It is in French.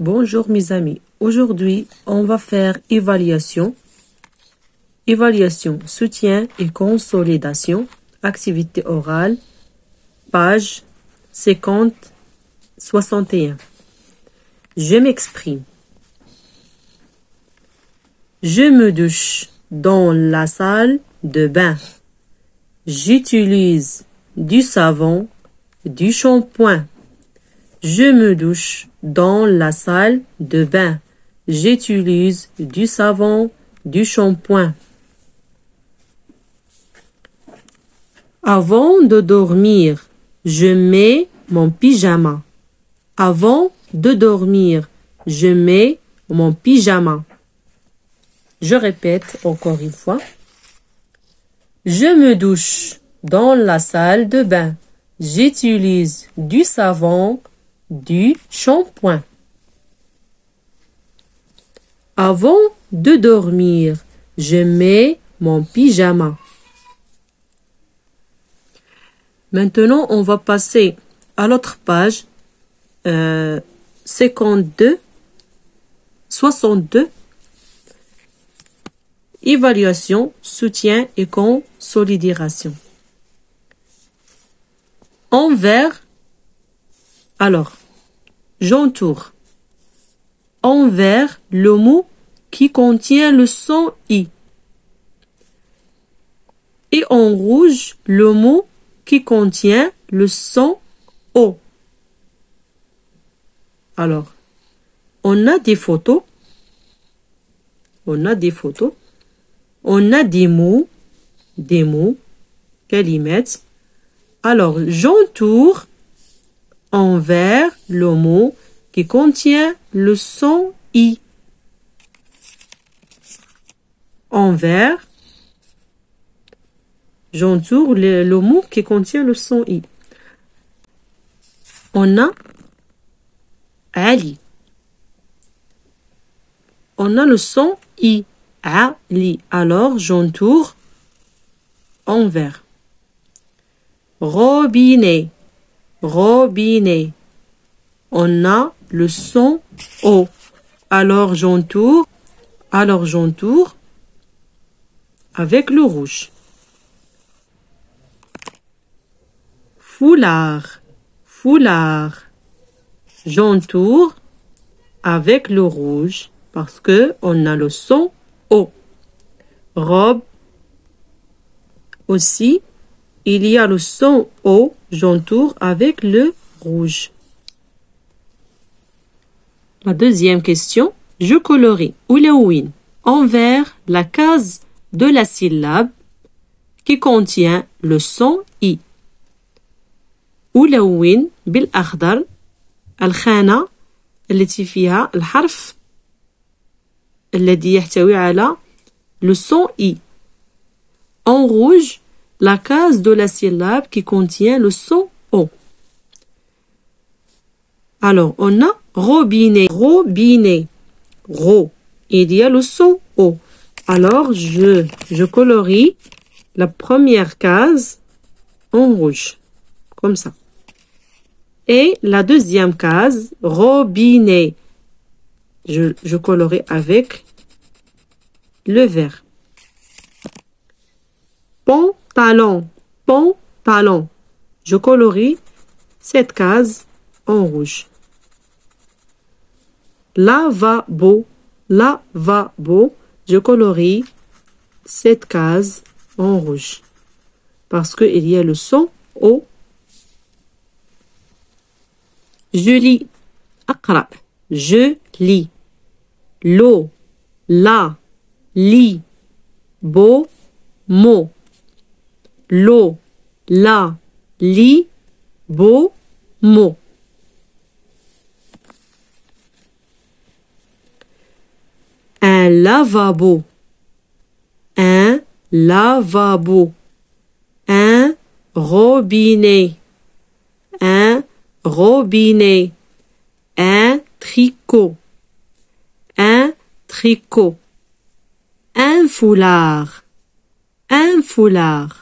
Bonjour mes amis. Aujourd'hui, on va faire évaluation. Évaluation, soutien et consolidation. Activité orale. Page 50 61. Je m'exprime. Je me douche dans la salle de bain. J'utilise du savon, du shampoing. Je me douche dans la salle de bain. J'utilise du savon, du shampoing. Avant de dormir, je mets mon pyjama. Avant de dormir, je mets mon pyjama. Je répète encore une fois. Je me douche dans la salle de bain. J'utilise du savon, du shampoing. Avant de dormir, je mets mon pyjama. Maintenant, on va passer à l'autre page, euh, 52, 62. Évaluation, soutien et consolidation. Envers. Alors, j'entoure. Envers le mot qui contient le son i. Et en rouge, le mot qui contient le son o. Alors, on a des photos. On a des photos. On a des mots. Des mots. mettent Alors, j'entoure envers le mot qui contient le son i. Envers J'entoure le, mot qui contient le son i. On a Ali. On a le son i. Ali. Alors j'entoure envers. Robinet. Robinet. On a le son o. Alors j'entoure. Alors j'entoure avec le rouge. foulard, foulard. J'entoure avec le rouge parce que on a le son O. Robe aussi, il y a le son O, j'entoure avec le rouge. La deuxième question, je colorie win envers la case de la syllabe qui contient le son I. ألون بالأخضر الخانة التي فيها الحرف الذي يحتوي على le son I. En rouge, la case de la syllabe qui contient le son O. Alors, on a robinet, robinet, ro. Il y a le son O. Alors, je, je colorie la première case en rouge, comme ça. Et la deuxième case, robinet. Je, je colorais avec le vert. Je colorie cette case en rouge. Lavabo, lavabo. Je colorie cette case en rouge. Parce qu'il y a le son O. Je lis. Je lis. L'eau. La. Li. Beau. Mot. L'eau. La. Lit. Beau. Mot. Un lavabo. Un lavabo. Un robinet. Un robinet, un tricot, un tricot, un foulard, un foulard.